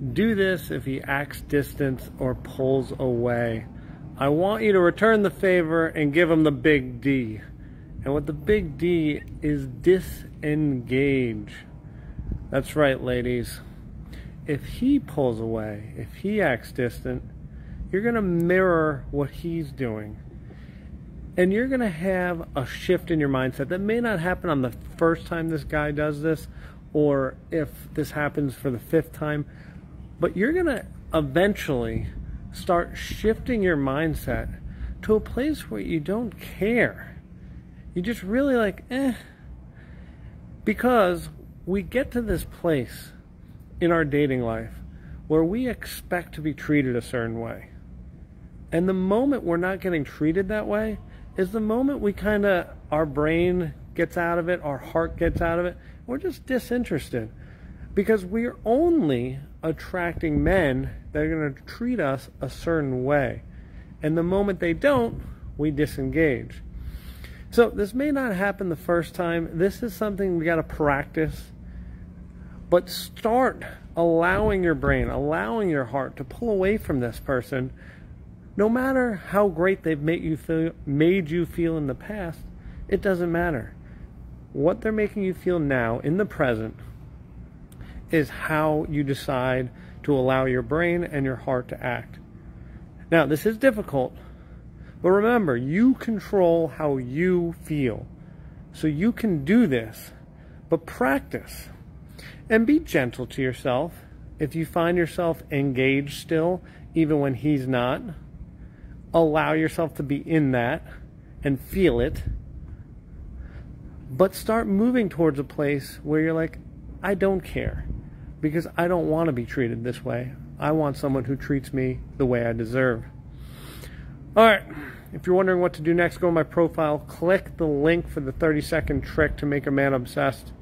Do this if he acts distant or pulls away. I want you to return the favor and give him the big D. And what the big D is disengage. That's right, ladies. If he pulls away, if he acts distant, you're going to mirror what he's doing. And you're going to have a shift in your mindset that may not happen on the first time this guy does this, or if this happens for the fifth time, but you're going to eventually start shifting your mindset to a place where you don't care. You just really like, eh. Because we get to this place in our dating life where we expect to be treated a certain way. And the moment we're not getting treated that way is the moment we kind of, our brain gets out of it, our heart gets out of it. We're just disinterested because we're only attracting men that are going to treat us a certain way. And the moment they don't, we disengage. So this may not happen the first time. This is something we got to practice. But start allowing your brain, allowing your heart to pull away from this person no matter how great they've made you feel, made you feel in the past, it doesn't matter. What they're making you feel now in the present is how you decide to allow your brain and your heart to act. Now, this is difficult, but remember, you control how you feel. So you can do this, but practice and be gentle to yourself. If you find yourself engaged still, even when he's not, allow yourself to be in that and feel it. But start moving towards a place where you're like, I don't care because I don't want to be treated this way. I want someone who treats me the way I deserve. All right. If you're wondering what to do next, go to my profile, click the link for the 30 second trick to make a man obsessed.